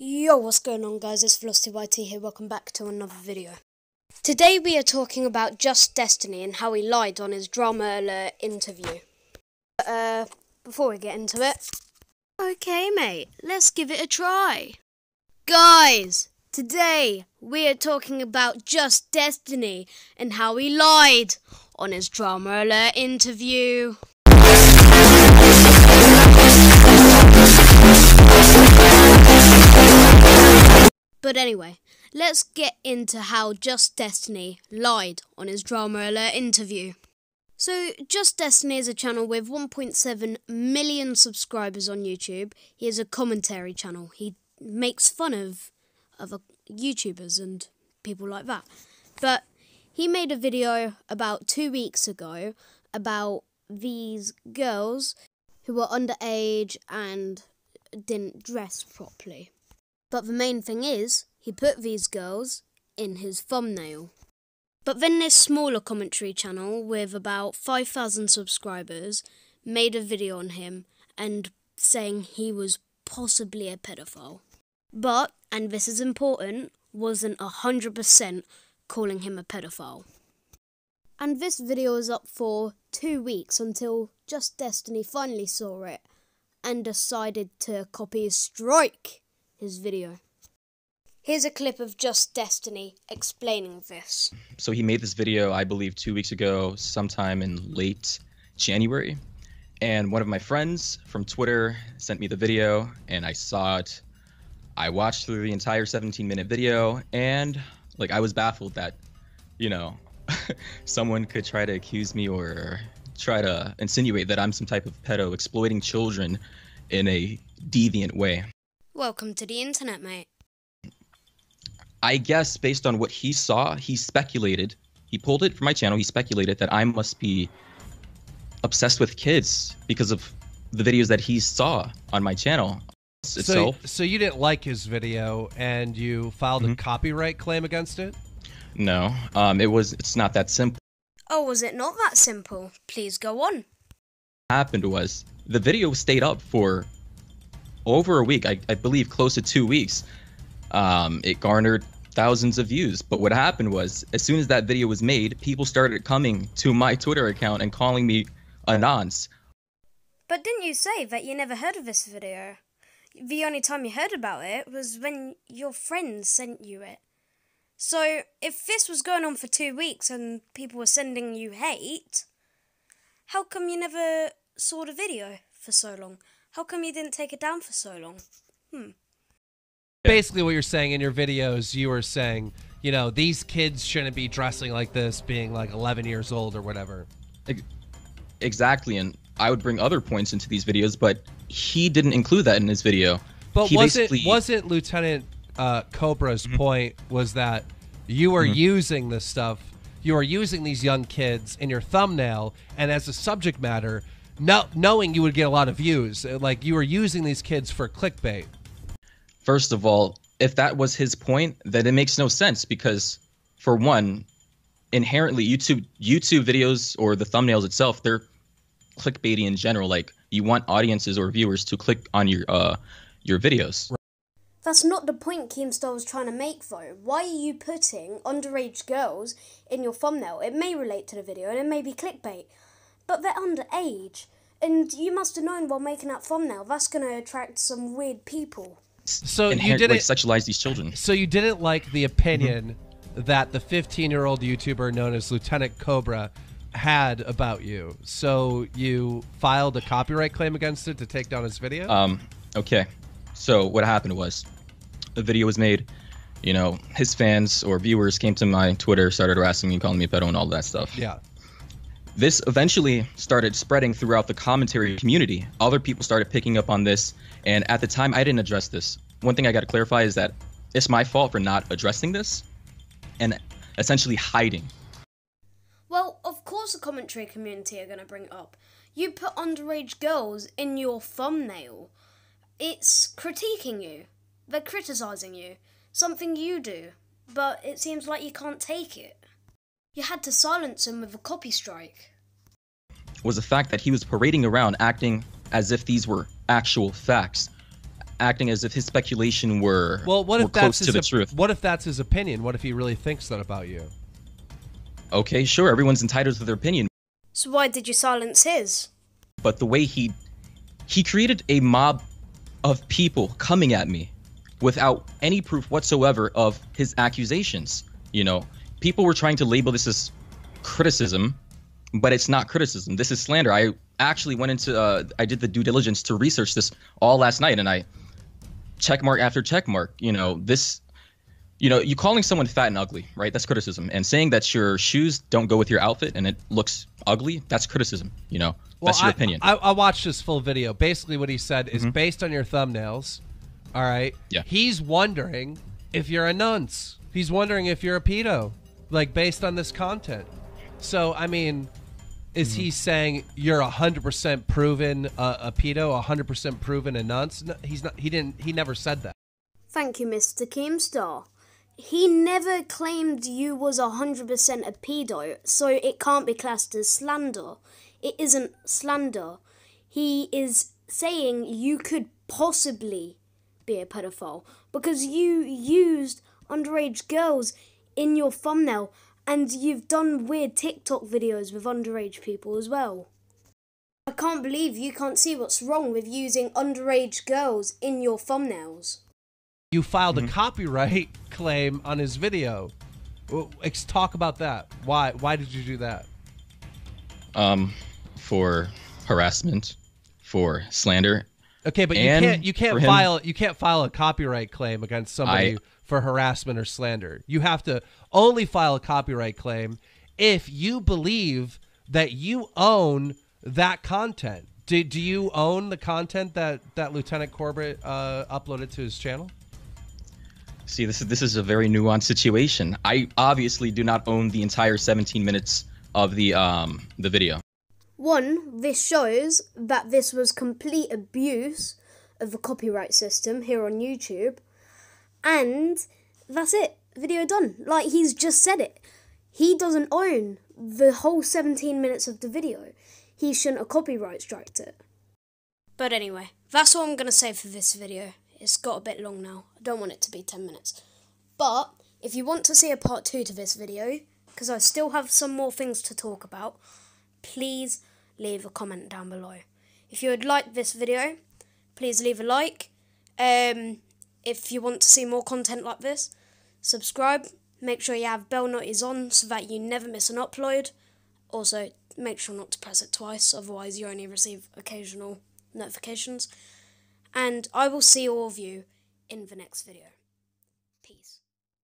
Yo, what's going on guys? It's VelocityYT here, welcome back to another video. Today we are talking about Just Destiny and how he lied on his Drama Alert interview. But, Uh, before we get into it... Okay mate, let's give it a try. Guys, today we are talking about Just Destiny and how he lied on his Drama Alert interview. But anyway, let's get into how Just Destiny lied on his Drama Alert interview. So, Just Destiny is a channel with 1.7 million subscribers on YouTube. He is a commentary channel. He makes fun of other YouTubers and people like that. But he made a video about two weeks ago about these girls who were underage and didn't dress properly. But the main thing is, he put these girls in his thumbnail. But then this smaller commentary channel with about 5,000 subscribers made a video on him and saying he was possibly a pedophile. But, and this is important, wasn't 100% calling him a pedophile. And this video is up for two weeks until Just Destiny finally saw it and decided to copy a strike his video. Here's a clip of Just Destiny explaining this. So he made this video, I believe, two weeks ago, sometime in late January. And one of my friends from Twitter sent me the video, and I saw it. I watched through the entire 17 minute video, and like I was baffled that, you know, someone could try to accuse me or try to insinuate that I'm some type of pedo exploiting children in a deviant way. Welcome to the internet, mate. I guess based on what he saw, he speculated. He pulled it from my channel. He speculated that I must be obsessed with kids because of the videos that he saw on my channel itself. So, so you didn't like his video and you filed mm-hmm. a copyright claim against it? No, um, it was. It's not that simple. Oh, was it not that simple? Please go on. What happened was the video stayed up for over a week, I, I believe close to two weeks. Um, it garnered thousands of views. But what happened was, as soon as that video was made, people started coming to my Twitter account and calling me a nonce. But didn't you say that you never heard of this video? The only time you heard about it was when your friends sent you it. So, if this was going on for two weeks and people were sending you hate, how come you never saw the video for so long? How come you didn't take it down for so long? Hmm. Basically, what you're saying in your videos, you were saying, you know, these kids shouldn't be dressing like this, being like 11 years old or whatever. Exactly, and I would bring other points into these videos, but he didn't include that in his video. But he wasn't wasn't Lieutenant uh, Cobra's mm-hmm. point was that you are mm-hmm. using this stuff, you are using these young kids in your thumbnail, and as a subject matter, no, knowing you would get a lot of views. Uh, like you were using these kids for clickbait. First of all, if that was his point, then it makes no sense because, for one, inherently YouTube YouTube videos or the thumbnails itself, they're clickbaity in general. Like you want audiences or viewers to click on your uh your videos. That's not the point Keemstar was trying to make, though. Why are you putting underage girls in your thumbnail? It may relate to the video and it may be clickbait but they're underage. And you must have known while making that thumbnail that's going to attract some weird people. So you didn't sexualize these children. So you didn't like the opinion that the 15-year-old YouTuber known as Lieutenant Cobra had about you. So you filed a copyright claim against it to take down his video. Um. Okay. So what happened was, the video was made. You know, his fans or viewers came to my Twitter, started harassing me, calling me a pedo, and all that stuff. Yeah. This eventually started spreading throughout the commentary community. Other people started picking up on this, and at the time, I didn't address this. One thing I got to clarify is that it's my fault for not addressing this and essentially hiding. Well, of course, the commentary community are going to bring it up. You put underage girls in your thumbnail. It's critiquing you. They're criticizing you. Something you do. But it seems like you can't take it. You had to silence him with a copy strike. Was the fact that he was parading around acting as if these were actual facts. acting as if his speculation were Well, what were if that's close his to the op- truth. What if that's his opinion? What if he really thinks that about you? Okay, sure, everyone's entitled to their opinion, So why did you silence his? but the way he he created a mob of people coming at me without any proof whatsoever of his accusations. You know, people were trying to label this as criticism, but it's not criticism. This is slander. I actually went into uh, I did the due diligence to research this all last night, and I check mark after check mark. You know, this. You know, you calling someone fat and ugly, right? That's criticism. And saying that your shoes don't go with your outfit and it looks ugly, that's criticism. You know, that's your I, opinion. I, I watched this full video. Basically, what he said is based on your thumbnails. All right. Yeah. He's wondering if you're a nunce. He's wondering if you're a pedo, like based on this content. So, I mean, is he mm-hmm. saying you're hundred percent proven a, a pedo, hundred percent proven a nonce? No, he's not. He didn't. He never said that. Thank you, Mr. Keemstar. He never claimed you was 100% a pedo, so it can't be classed as slander. It isn't slander. He is saying you could possibly be a pedophile because you used underage girls in your thumbnail and you've done weird TikTok videos with underage people as well. I can't believe you can't see what's wrong with using underage girls in your thumbnails. You filed Mm-hmm. a copyright claim on his video. Well, Talk about that. Why? Why did you do that? um, for harassment, for slander. Okay, but you can't you can't for him- file you can't file a copyright claim against somebody I- for harassment or slander. You have to only file a copyright claim if you believe that you own that content. Do, do you own the content that, that Lieutenant Corbett uh, uploaded to his channel? See, this is this is a very nuanced situation. I obviously do not own the entire 17 minutes of the um the video. One, this shows that this was complete abuse of the copyright system here on YouTube. And that's it. Video done. Like he's just said it. He doesn't own the whole 17 minutes of the video. He shouldn't have copyright striked it. But anyway, that's all I'm going to say for this video. It's got a bit long now. I don't want it to be 10 minutes. But if you want to see a part 2 to this video, because I still have some more things to talk about, please leave a comment down below. If you would like this video, please leave a like. Um, if you want to see more content like this, subscribe. Make sure you have bell notice on so that you never miss an upload. Also, make sure not to press it twice, otherwise, you only receive occasional notifications. And I will see all of you in the next video.